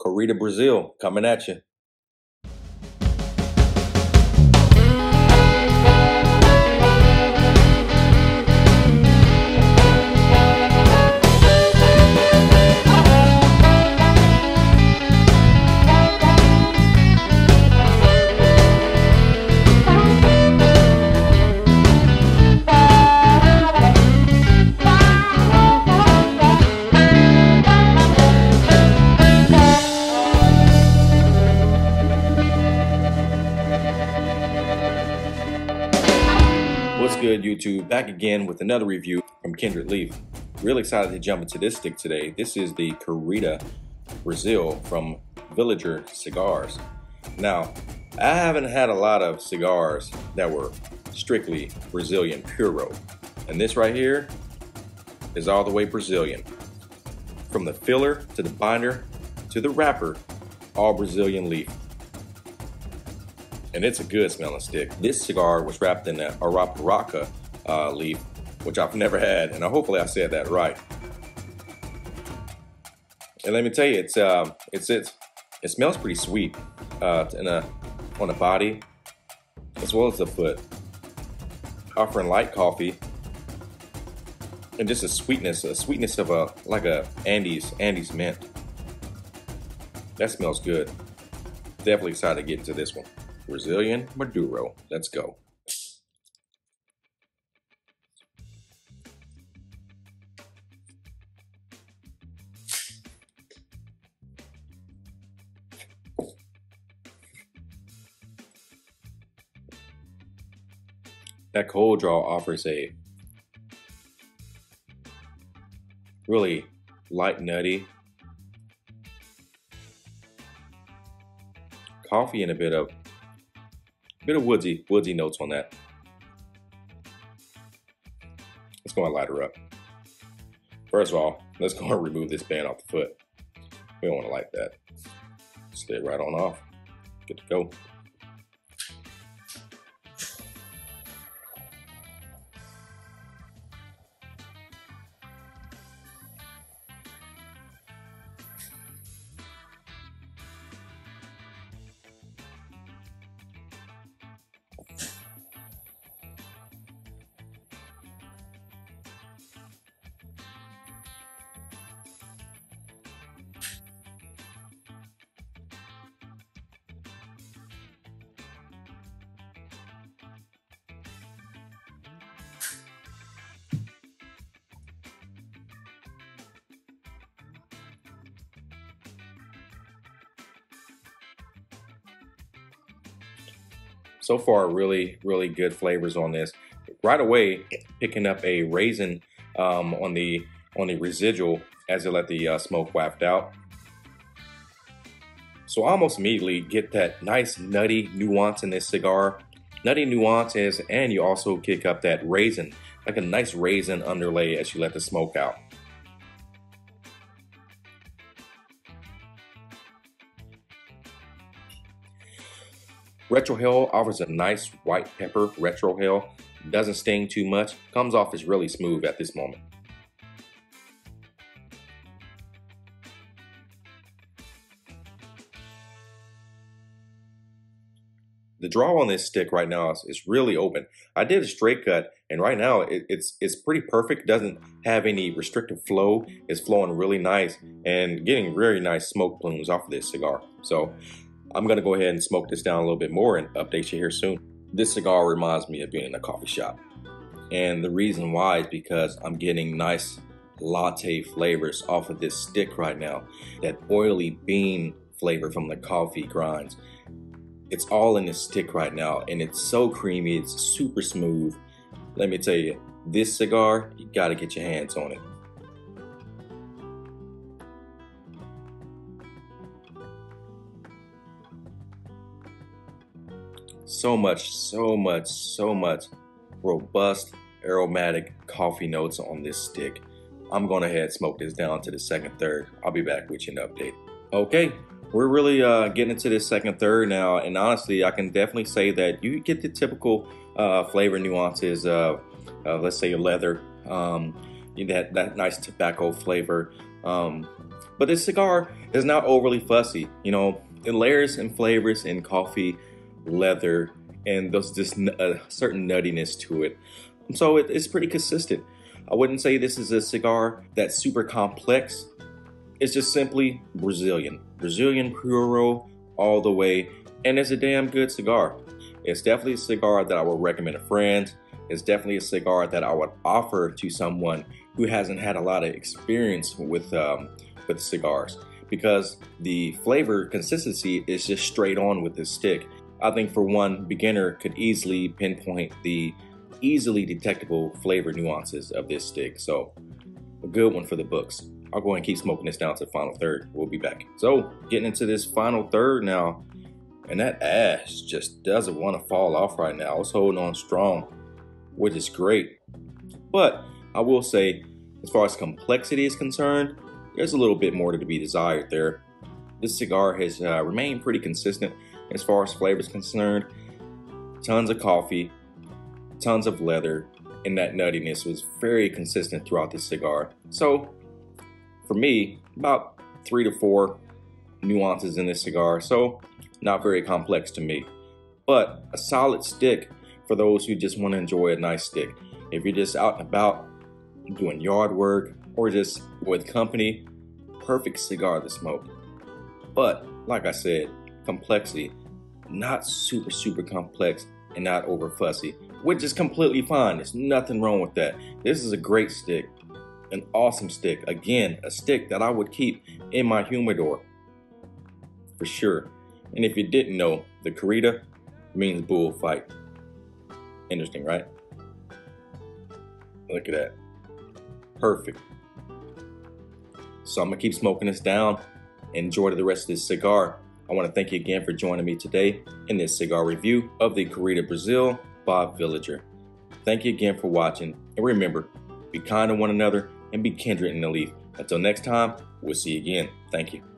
Corrida Brazil coming at you. YouTube? Back again with another review from Kindred Leaf. Really excited to jump into this stick today. This is the Corrida Brazil from Villiger Cigars. Now, I haven't had a lot of cigars that were strictly Brazilian Puro. And this right here is all the way Brazilian. From the filler to the binder to the wrapper, all Brazilian leaf and it's a good smelling stick. This cigar was wrapped in a Arapiraca uh, leaf, which I've never had, and hopefully I said that right. And let me tell you, it's um, it's it's it smells pretty sweet uh, in a on the body as well as the foot, offering light coffee and just a sweetness, a sweetness of a like a Andes Andes mint. That smells good. Definitely excited to get into this one. Brazilian Maduro. Let's go. That cold draw offers a really light nutty coffee and a bit of a bit of woodsy, woodsy notes on that. Let's go and light her up. First of all, let's go and remove this band off the foot. We don't want to light that. Slid right on off. Good to go. So far really really good flavors on this. Right away picking up a raisin um, on the on the residual as it let the uh, smoke waft out. So I almost immediately get that nice nutty nuance in this cigar. Nutty nuances and you also kick up that raisin like a nice raisin underlay as you let the smoke out Retrohale offers a nice white pepper Retro retrohale. Doesn't sting too much. Comes off as really smooth at this moment. The draw on this stick right now is, is really open. I did a straight cut, and right now it, it's it's pretty perfect. Doesn't have any restrictive flow. It's flowing really nice and getting very nice smoke plumes off of this cigar. So I'm gonna go ahead and smoke this down a little bit more and update you here soon. This cigar reminds me of being in a coffee shop. And the reason why is because I'm getting nice latte flavors off of this stick right now. That oily bean flavor from the coffee grinds. It's all in this stick right now and it's so creamy, it's super smooth. Let me tell you, this cigar, you gotta get your hands on it. So much, so much, so much robust aromatic coffee notes on this stick. I'm going to head smoke this down to the second third. I'll be back with you in an update. Okay, we're really uh, getting into this second third now, and honestly, I can definitely say that you get the typical uh, flavor nuances of, uh, let's say, leather, um, that that nice tobacco flavor, um, But this cigar is not overly fussy. You know, it layers and flavors in coffee, leather, and there's just a certain nuttiness to it. So it, it's pretty consistent. I wouldn't say this is a cigar that's super complex. It's just simply Brazilian. Brazilian Puro all the way, and it's a damn good cigar. It's definitely a cigar that I would recommend to friends. It's definitely a cigar that I would offer to someone who hasn't had a lot of experience with um, with cigars because the flavor consistency is just straight on with this stick. I think for one beginner could easily pinpoint the easily detectable flavor nuances of this stick. So a good one for the books. I'll go ahead and keep smoking this down to the final third. We'll be back. So getting into this final third now, and that ash just doesn't want to fall off right now. It's holding on strong, which is great. But I will say, as far as complexity is concerned, there's a little bit more to be desired there. This cigar has uh, remained pretty consistent as far as flavor is concerned. Tons of coffee, tons of leather, and that nuttiness was very consistent throughout this cigar. So, for me, about three to four nuances in this cigar. So, not very complex to me, but a solid stick for those who just want to enjoy a nice stick. If you're just out and about doing yard work or just with company, perfect cigar to smoke. But like I said, complexity, not super, super complex and not over fussy, which is completely fine. There's nothing wrong with that. This is a great stick, an awesome stick. Again, a stick that I would keep in my humidor for sure. And if you didn't know, the Corrida means bullfight. Interesting, right? Look at that. Perfect. So I'm gonna keep smoking this down. Enjoy the rest of this cigar. I want to thank you again for joining me today in this cigar review of the Corrida Brazil Bob Villiger. Thank you again for watching, and remember, be kind to one another and be kindred in the leaf. Until next time, we'll see you again. Thank you.